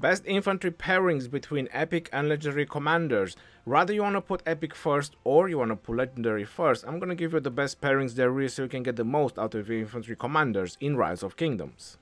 Best infantry pairings between epic and legendary commanders. Rather you want to put epic first or you want to put legendary first. I'm going to give you the best pairings there is so you can get the most out of your infantry commanders in Rise of Kingdoms.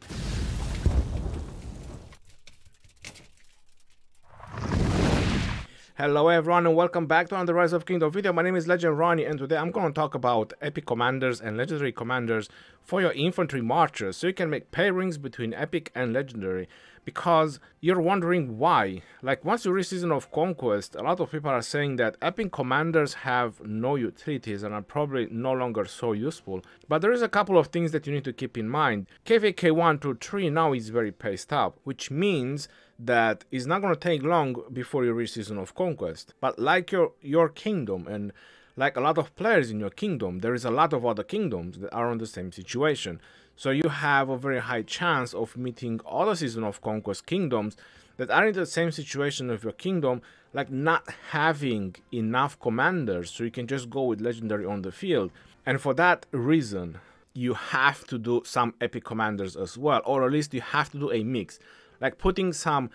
Hello everyone and welcome back to another Rise of Kingdom video. My name is Legend Rhony and today I'm going to talk about epic commanders and legendary commanders for your infantry marchers so you can make pairings between epic and legendary because you're wondering why. Like once you reach Season of Conquest, a lot of people are saying that epic commanders have no utilities and are probably no longer so useful. But there is a couple of things that you need to keep in mind. KVK 1 to 3 now is very paced up, which means that it's not going to take long before you reach Season of Conquest. But like your, your kingdom and like a lot of players in your kingdom, there is a lot of other kingdoms that are in the same situation. So you have a very high chance of meeting other Season of Conquest kingdoms that are in the same situation of your kingdom, like not having enough commanders so you can just go with legendary on the field. And for that reason, you have to do some epic commanders as well, or at least you have to do a mix like putting some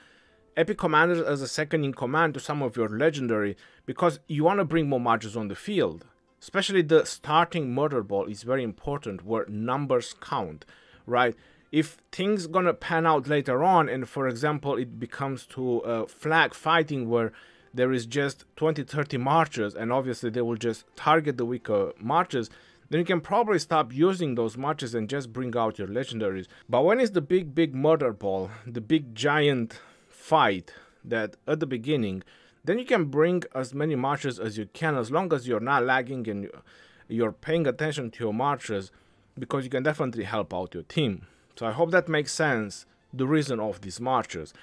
epic commanders as a second in command to some of your legendary because you want to bring more marches on the field. Especially the starting murder ball is very important where numbers count, right? If things gonna pan out later on and for example it becomes to uh, flag fighting where there is just 20 30 marches and obviously they will just target the weaker marches then you can probably stop using those marches and just bring out your legendaries. But when is the big, big murder ball, the big giant fight that at the beginning, then you can bring as many marches as you can as long as you're not lagging and you're paying attention to your marches because you can definitely help out your team. So I hope that makes sense, the reason of these marches.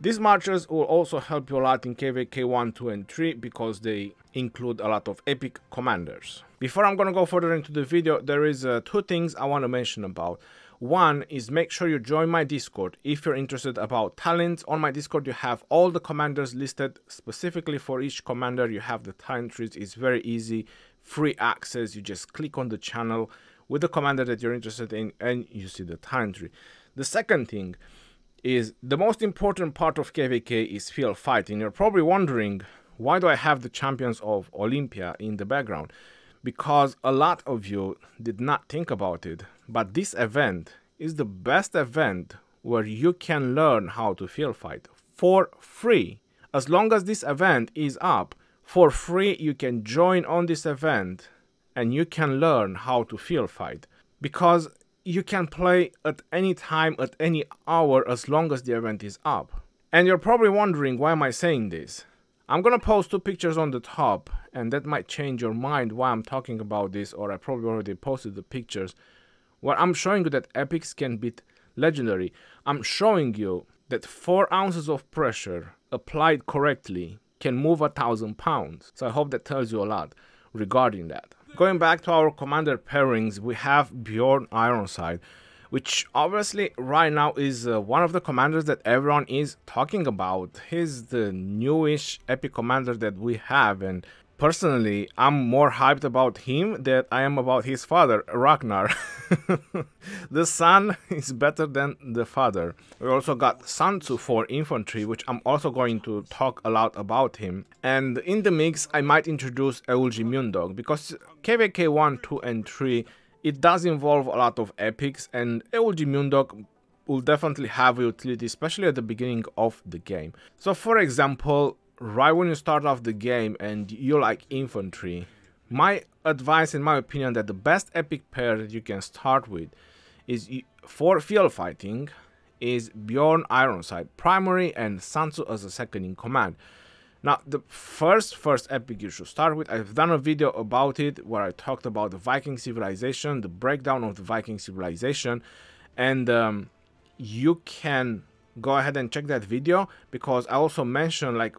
These marches will also help you a lot in KVK 1, 2 and 3 because they include a lot of epic commanders. Before I'm gonna go further into the video, there is uh, two things I want to mention about. One is make sure you join my Discord if you're interested about talents. On my Discord you have all the commanders listed specifically for each commander. You have the talent trees, it's very easy, free access. You just click on the channel with the commander that you're interested in and you see the talent tree. The second thing is the most important part of KVK is field fighting. You're probably wondering why do I have the champions of Olympia in the background? Because a lot of you did not think about it, but this event is the best event where you can learn how to field fight for free. As long as this event is up, for free you can join on this event and you can learn how to field fight. Because you can play at any time, at any hour, as long as the event is up. And you're probably wondering, why am I saying this? I'm gonna post two pictures on the top, and that might change your mind why I'm talking about this, or I probably already posted the pictures, where I'm showing you that epics can beat legendary. I'm showing you that 4 ounces of pressure applied correctly can move a thousand pounds. So I hope that tells you a lot regarding that. Going back to our commander pairings, we have Bjorn Ironside, which obviously right now is uh, one of the commanders that everyone is talking about. He's the newish epic commander that we have and personally, I'm more hyped about him than I am about his father, Ragnar. the son is better than the father. We also got Sun Tzu for infantry, which I'm also going to talk a lot about him. And in the mix, I might introduce Eulji Mundeok, because KVK 1, 2, and 3, it does involve a lot of epics, and Eulji Mundeok will definitely have utility, especially at the beginning of the game. So for example, right when you start off the game and you like infantry, my advice in my opinion that the best epic pair that you can start with is for field fighting is Bjorn Ironside primary and Sun Tzu as a second in command. Now the first first epic you should start with, I've done a video about it where I talked about the Viking civilization, the breakdown of the Viking civilization and um, you can go ahead and check that video because I also mentioned like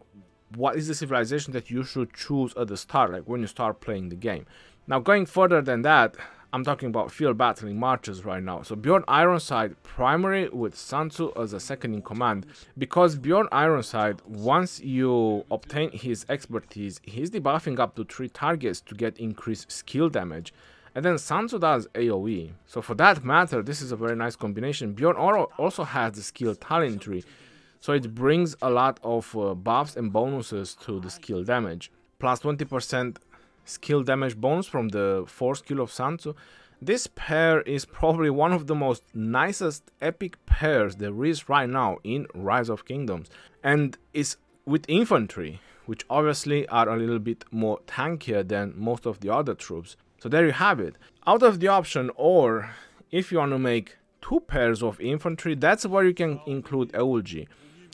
what is the civilization that you should choose at the start, like when you start playing the game. Now, going further than that, I'm talking about field battling marches right now. So Bjorn Ironside primary with Sun Tzu as a second in command. Because Bjorn Ironside, once you obtain his expertise, he's debuffing up to 3 targets to get increased skill damage. And then Sun Tzu does AoE. So for that matter, this is a very nice combination. Bjorn also has the skill talent tree. So it brings a lot of uh, buffs and bonuses to the skill damage. Plus 20% skill damage bonus from the 4 skill of Sun Tzu. This pair is probably one of the most nicest epic pairs there is right now in Rise of Kingdoms. And it's with infantry, which obviously are a little bit more tankier than most of the other troops. So there you have it. Out of the option, or if you want to make two pairs of infantry, that's where you can include Eulji.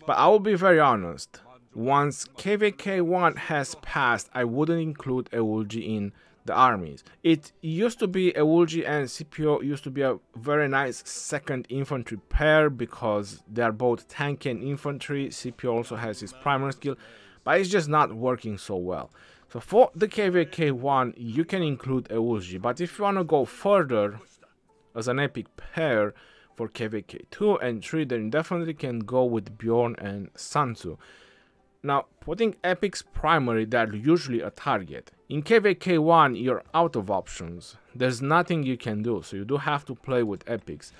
But I will be very honest, once KVK1 has passed, I wouldn't include Eulji in the armies. It used to be Eulji and Scipio used to be a very nice second infantry pair because they are both tank and infantry. Scipio also has his primary skill, but it's just not working so well. So for the KVK1, you can include Eulji, but if you want to go further as an epic pair for KVK2 and 3, then definitely can go with Bjorn and Sun Tzu. Now, putting epics primary, they're usually a target. In KVK1, you're out of options. There's nothing you can do, so you do have to play with epics.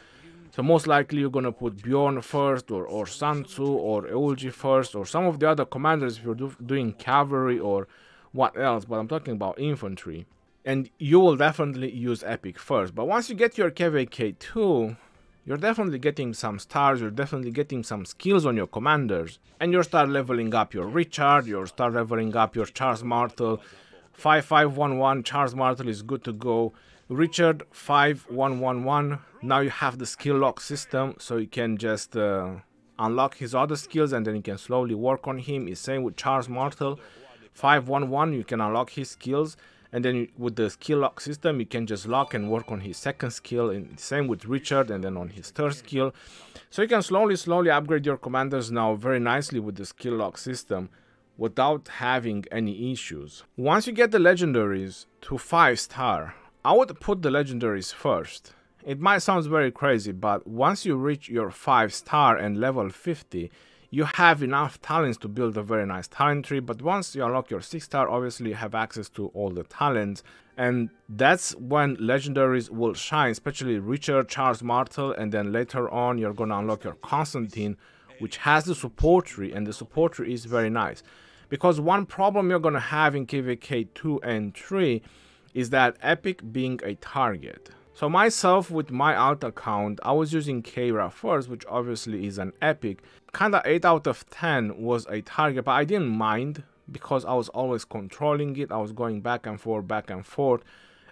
So most likely you're gonna put Bjorn first, or, or Sun Tzu, or Eulji first, or some of the other commanders if you're do doing cavalry or what else, but I'm talking about infantry. And you will definitely use Epic first. But once you get your KVK2, you're definitely getting some stars, you're definitely getting some skills on your commanders. And you start leveling up your Richard, you start leveling up your Charles Martel. 5511 Charles Martel is good to go. Richard 5111, now you have the skill lock system, so you can just uh, unlock his other skills and then you can slowly work on him. It's same with Charles Martel. 511 you can unlock his skills and then with the skill lock system you can just lock and work on his second skill and same with Richard and then on his third skill. So you can slowly slowly upgrade your commanders now very nicely with the skill lock system without having any issues. Once you get the legendaries to 5 star I would put the legendaries first. It might sound very crazy but once you reach your 5 star and level 50 you have enough talents to build a very nice talent tree but once you unlock your 6 star obviously you have access to all the talents and that's when legendaries will shine especially Richard, Charles Martel and then later on you're gonna unlock your Constantine which has the support tree and the support tree is very nice because one problem you're gonna have in KVK 2 and 3 is that Epic being a target. So myself with my alt account, I was using Keira first, which obviously is an epic. Kinda 8 out of 10 was a target, but I didn't mind because I was always controlling it. I was going back and forth, back and forth.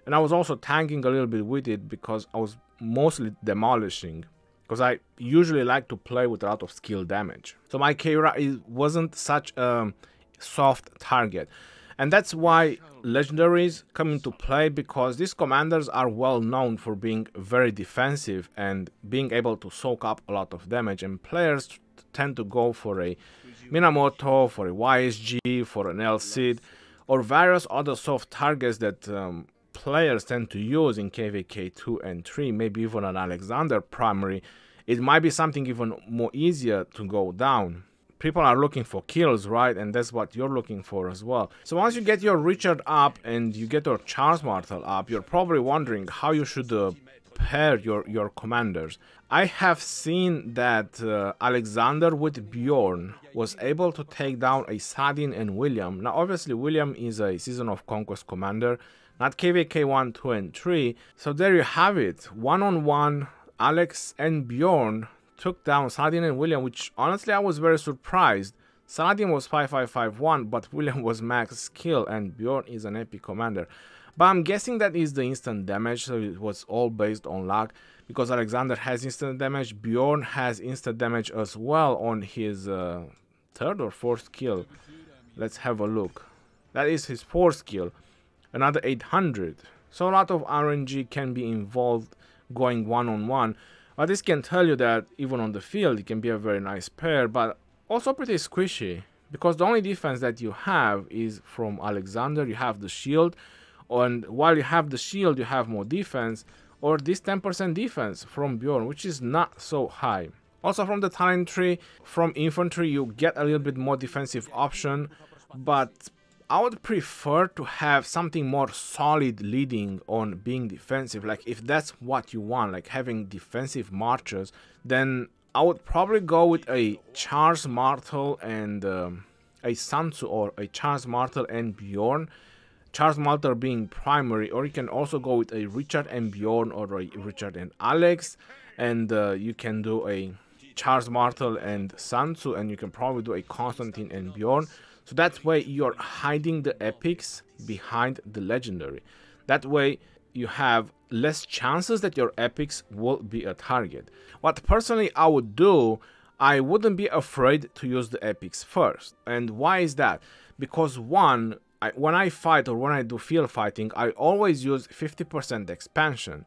And I was also tanking a little bit with it because I was mostly demolishing. Because I usually like to play with a lot of skill damage. So my Keira wasn't such a soft target. And that's why legendaries come into play because these commanders are well known for being very defensive and being able to soak up a lot of damage and players tend to go for a Minamoto, for a YSG, for an El Cid or various other soft targets that um, players tend to use in KVK 2 and 3, maybe even an Alexander primary. It might be something even more easier to go down people are looking for kills, right? And that's what you're looking for as well. So once you get your Richard up and you get your Charles Martel up, you're probably wondering how you should uh, pair your, your commanders. I have seen that uh, Alexander with Bjorn was able to take down a Saladin and William. Now obviously William is a Season of Conquest commander, not KVK 1, 2 and 3. So there you have it, one on one Alex and Bjorn took down Saladin and William, which honestly I was very surprised. Saladin was 5551, but William was max skill, and Bjorn is an epic commander. But I'm guessing that is the instant damage, so it was all based on luck. Because Alexander has instant damage, Bjorn has instant damage as well on his uh, third or fourth skill. Let's have a look. That is his fourth skill. Another 800. So a lot of RNG can be involved going one-on-one. -on -one. But this can tell you that even on the field, it can be a very nice pair, but also pretty squishy. Because the only defense that you have is from Alexander, you have the shield, and while you have the shield, you have more defense, or this 10% defense from Bjorn, which is not so high. Also from the talent tree, from infantry, you get a little bit more defensive option, but I would prefer to have something more solid leading on being defensive. Like if that's what you want, like having defensive marchers, then I would probably go with a Charles Martel and um, a Sun Tzu or a Charles Martel and Bjorn. Charles Martel being primary, or you can also go with a Richard and Bjorn or a Richard and Alex, and uh, you can do a Charles Martel and Sun Tzu, and you can probably do a Constantine and Bjorn. So that way you're hiding the epics behind the legendary. That way you have less chances that your epics will be a target. What personally I would do, I wouldn't be afraid to use the epics first. And why is that? Because one, I, when I fight or when I do field fighting, I always use 50% expansion.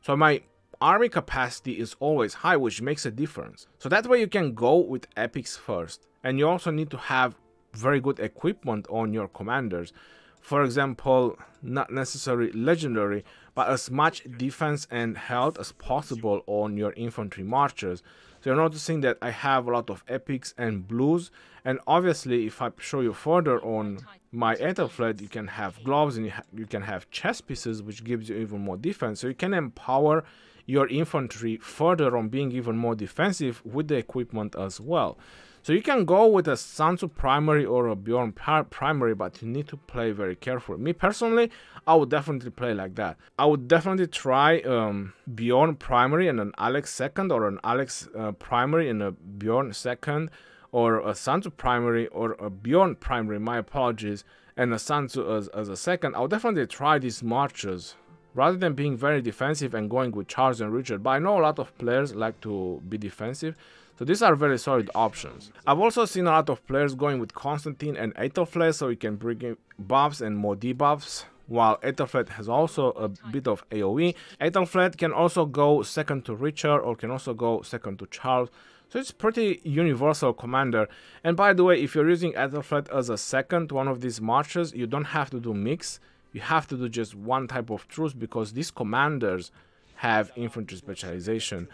So my army capacity is always high, which makes a difference. So that way you can go with epics first. And you also need to have very good equipment on your commanders. For example, not necessarily legendary, but as much defense and health as possible on your infantry marchers. So you're noticing that I have a lot of epics and blues and obviously if I show you further on my Aethelflaed you can have gloves and you, you can have chest pieces which gives you even more defense. So you can empower your infantry further on being even more defensive with the equipment as well. So you can go with a Sun Tzu primary or a Bjorn primary, but you need to play very carefully. Me personally, I would definitely play like that. I would definitely try um, Bjorn primary and an Alex second, or an Alex uh, primary and a Bjorn second, or a Sun Tzu primary or a Bjorn primary, my apologies, and a Sun Tzu as, as a second. I'll definitely try these marches rather than being very defensive and going with Charles and Richard. But I know a lot of players like to be defensive, so these are very solid options. I've also seen a lot of players going with Constantine and Aethelflaed so you can bring in buffs and more debuffs while Aethelflaed has also a bit of AoE. Aethelflaed can also go second to Richard or can also go second to Charles. So it's pretty universal commander. And by the way, if you're using Aethelflaed as a second one of these marches, you don't have to do mix. You have to do just one type of truce because these commanders have infantry specialization.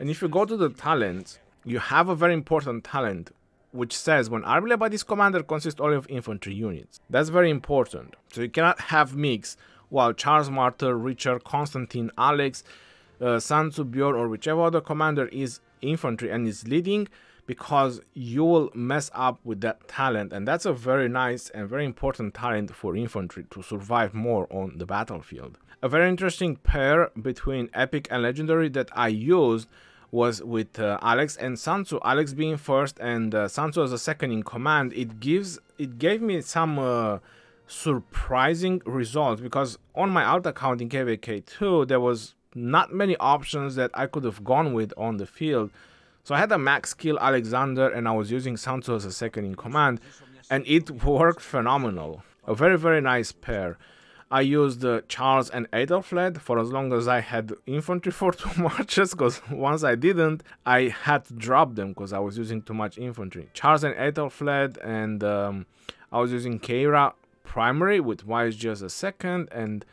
And if you go to the talents, you have a very important talent which says when army led by this commander consists only of infantry units. That's very important. So you cannot have mix while Charles Martel, Richard, Constantine, Alex, uh, Sun Tzu, Bjorn or whichever other commander is infantry and is leading because you will mess up with that talent and that's a very nice and very important talent for infantry to survive more on the battlefield. A very interesting pair between epic and legendary that I used was with uh, Alex and Sun Tzu. Alex being first and uh, Sun Tzu as a second in command. It gives it gave me some uh, surprising results because on my alt account in KVK2 there was not many options that I could have gone with on the field. So I had a max kill Alexander and I was using Sun Tzu as a second in command and it worked phenomenal. A very very nice pair. I used uh, Charles and Aethelflaed for as long as I had infantry for two marches, because once I didn't, I had to drop them because I was using too much infantry. Charles and Aethelflaed, and um, I was using Keira primary with YSG as a second, and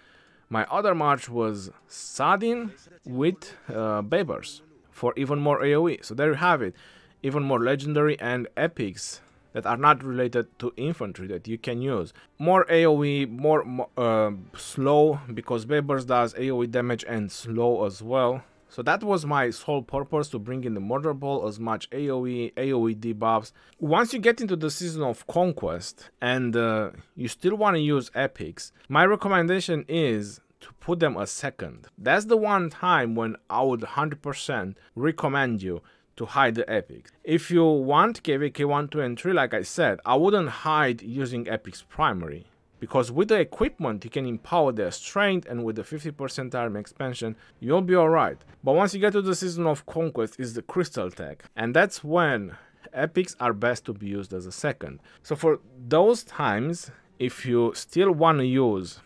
my other march was Saladin with uh, Baibars for even more AoE. So there you have it, even more legendary and epics that are not related to infantry that you can use. More AoE, more uh, slow, because Baibars does AoE damage and slow as well. So that was my sole purpose to bring in the murder ball as much AoE, AoE debuffs. Once you get into the season of conquest and uh, you still want to use epics, my recommendation is to put them a second. That's the one time when I would 100% recommend you to hide the epics. If you want KVK 1, 2 and 3 like I said, I wouldn't hide using epics primary. Because with the equipment you can empower their strength and with the 50% arm expansion you'll be alright. But once you get to the season of conquest is the crystal tech and that's when epics are best to be used as a second. So for those times if you still want to use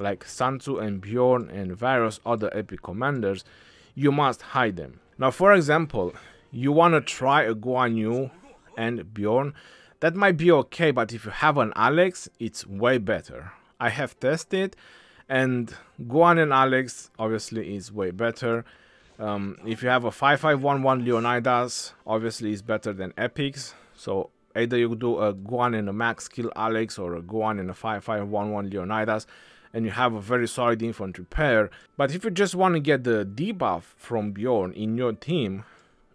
like Sun Tzu and Bjorn and various other epic commanders you must hide them. Now for example you want to try a Guan Yu and Bjorn, that might be okay, but if you have an Alex, it's way better. I have tested, and Guan and Alex obviously is way better. Um, if you have a 5511 Leonidas, obviously is better than Epics. So either you do a Guan and a max skill Alex or a Guan and a 5511 Leonidas and you have a very solid infantry pair. But if you just want to get the debuff from Bjorn in your team,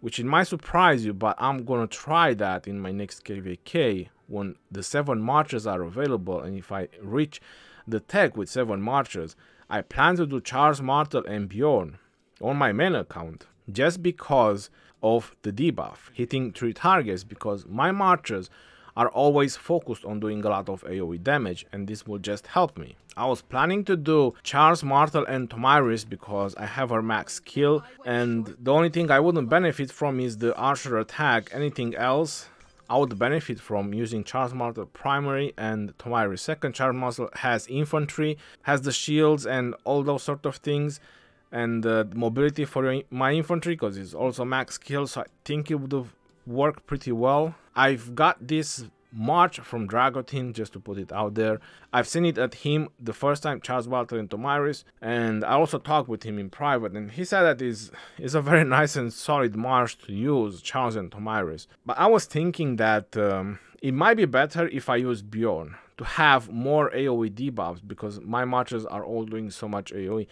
which it might surprise you, but I'm gonna try that in my next KVK when the seven marches are available and if I reach the tech with seven marches, I plan to do Charles Martel and Bjorn on my main account just because of the debuff, hitting three targets because my marches are always focused on doing a lot of AoE damage and this will just help me. I was planning to do Charles Martel and Tomyris because I have her max skill and the only thing I wouldn't benefit from is the archer attack. Anything else I would benefit from using Charles Martel primary and Tomyris second. Charles Martel has infantry, has the shields and all those sort of things and uh, mobility for my infantry because it's also max skill so I think it would have worked pretty well. I've got this March from Dragotin, just to put it out there. I've seen it at him the first time, Charles Martel and Tomyris, and I also talked with him in private, and he said that is is a very nice and solid march to use, Charles and Tomyris. But I was thinking that um, it might be better if I use Bjorn to have more AoE debuffs because my marches are all doing so much AoE.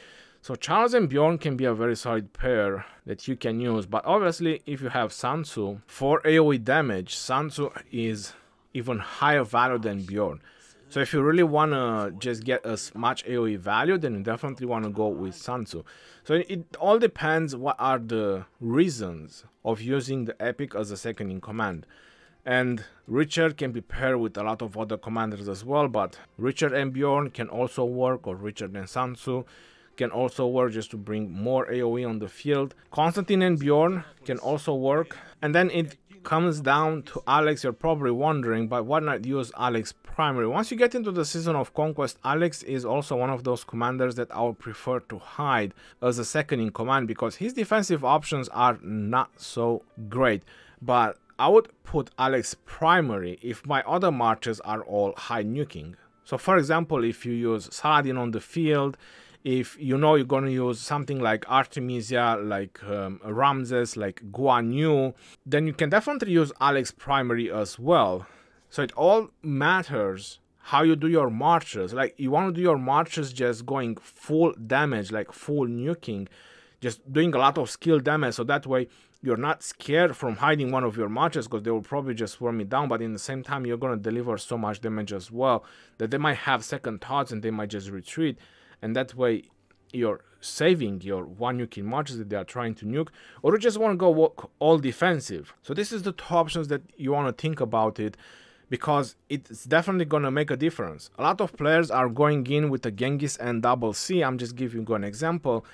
So Charles and Bjorn can be a very solid pair that you can use, but obviously if you have Sun Tzu, for AoE damage, Sun Tzu is even higher value than Bjorn. So if you really want to just get as much AoE value, then you definitely want to go with Sun Tzu. So it all depends what are the reasons of using the Epic as a second in command. And Richard can be paired with a lot of other commanders as well, but Richard and Bjorn can also work, or Richard and Sun Tzu can also work just to bring more AoE on the field. Constantine and Bjorn can also work. And then it comes down to Alex, you're probably wondering, but why not use Alex primary? Once you get into the Season of Conquest, Alex is also one of those commanders that I would prefer to hide as a second in command because his defensive options are not so great. But I would put Alex primary if my other marches are all high nuking. So for example, if you use Saladin on the field, if you know you're going to use something like Artemisia, like um, Ramses, like Guan Yu, then you can definitely use Alex primary as well. So it all matters how you do your marches. Like you want to do your marches just going full damage, like full nuking, just doing a lot of skill damage. So that way you're not scared from hiding one of your marches because they will probably just swarm it down. But in the same time, you're going to deliver so much damage as well that they might have second thoughts and they might just retreat and that way you're saving your one nuking marches that they are trying to nuke or you just want to go all defensive. So this is the two options that you want to think about it because it's definitely going to make a difference. A lot of players are going in with a Genghis and double C. I'm just giving you an example.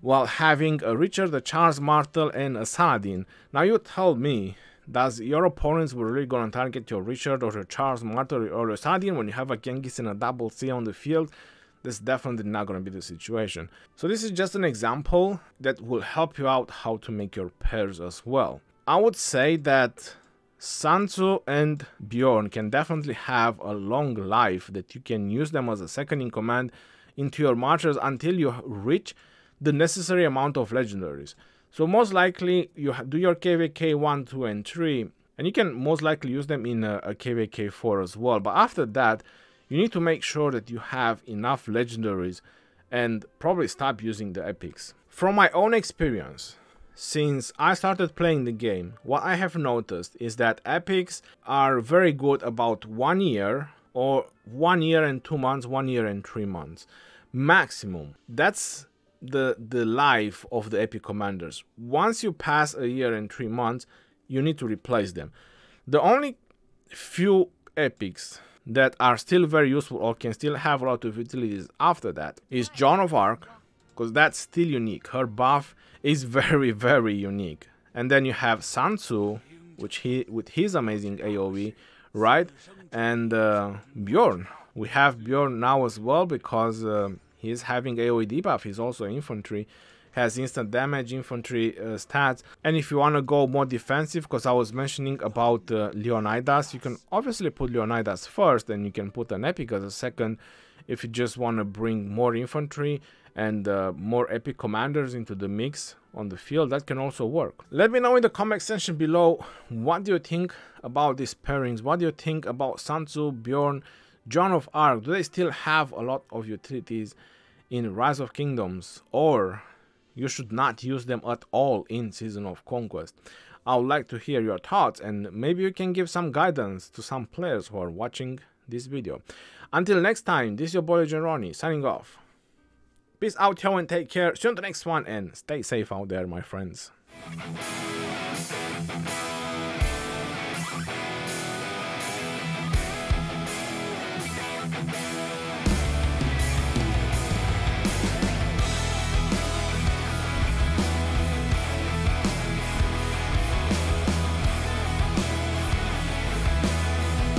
While having a Richard, a Charles Martel and a Saladin now you tell me does your opponents were really going to target your Richard or your Charles Martel or your Saladin when you have a Genghis and a double C on the field this is definitely not going to be the situation. So this is just an example that will help you out how to make your pairs as well. I would say that Sun Tzu and Bjorn can definitely have a long life that you can use them as a second in command into your marches until you reach the necessary amount of legendaries. So most likely you do your KVK 1, 2 and 3 and you can most likely use them in a, a KVK 4 as well. But after that you need to make sure that you have enough legendaries and probably stop using the epics. From my own experience, since I started playing the game, what I have noticed is that epics are very good about one year or one year and two months, one year and three months maximum. That's the the life of the epic commanders. Once you pass a year and three months, you need to replace them. The only few epics that are still very useful or can still have a lot of utilities after that is Joan of Arc, because that's still unique. Her buff is very, very unique. And then you have Sun Tzu, which he with his amazing AoE, right? And uh, Bjorn. We have Bjorn now as well because uh, he's having AoE debuff. He's also infantry has instant damage, infantry uh, stats. And if you want to go more defensive, because I was mentioning about uh, Leonidas, you can obviously put Leonidas first, and you can put an epic as a second if you just want to bring more infantry and uh, more epic commanders into the mix on the field. That can also work. Let me know in the comment section below what do you think about these pairings? What do you think about Sun Tzu, Bjorn, Joan of Arc? Do they still have a lot of utilities in Rise of Kingdoms? Or you should not use them at all in Season of Conquest. I would like to hear your thoughts and maybe you can give some guidance to some players who are watching this video. Until next time, this is your boy Rhony signing off. Peace out, yo, and take care. See you on the next one, and stay safe out there, my friends.